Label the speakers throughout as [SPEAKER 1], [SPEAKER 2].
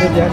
[SPEAKER 1] Itu dia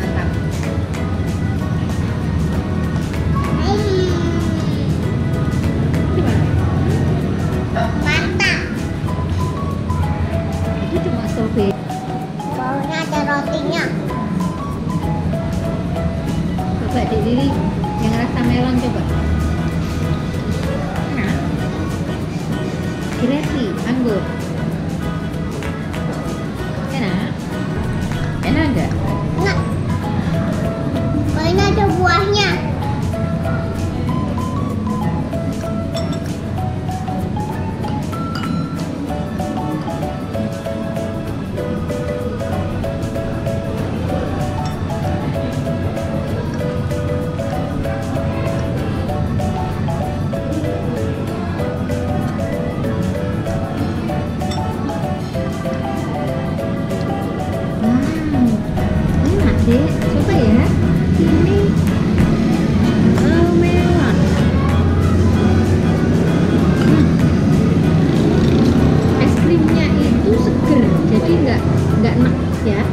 [SPEAKER 2] Coba di diri yang rasa melon coba. Enak. Gresi, anggur.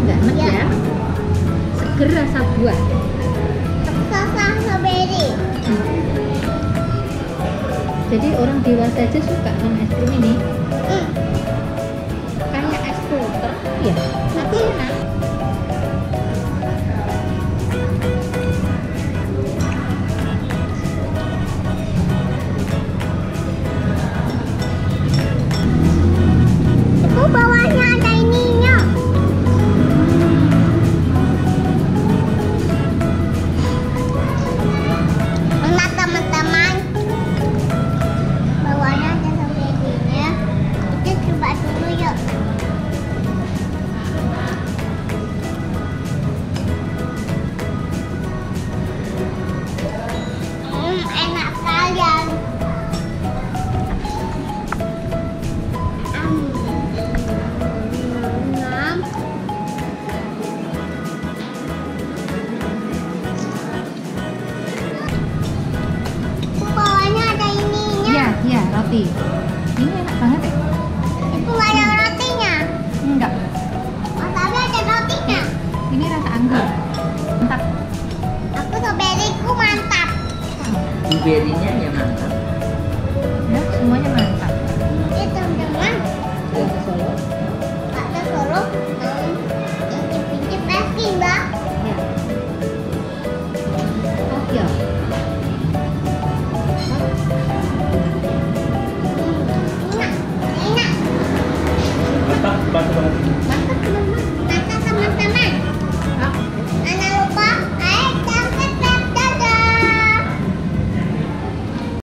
[SPEAKER 2] Nggak enak
[SPEAKER 3] Iya.
[SPEAKER 2] ya. Seger rasa buah.
[SPEAKER 3] Rasa strawberry.
[SPEAKER 2] Jadi orang dewasa aja suka sama es krim ini.
[SPEAKER 3] Hmm.
[SPEAKER 2] Kayak es puter, ya. Tapi enak. Roti. Ini enak banget ya?
[SPEAKER 3] Itu nggak ada rotinya.
[SPEAKER 2] Enggak.
[SPEAKER 3] Oh, tapi ada rotinya.
[SPEAKER 2] Ini rasa anggur. Mantap.
[SPEAKER 3] Aku strawberry ku mantap.
[SPEAKER 2] Blueberry-nya ya mantap.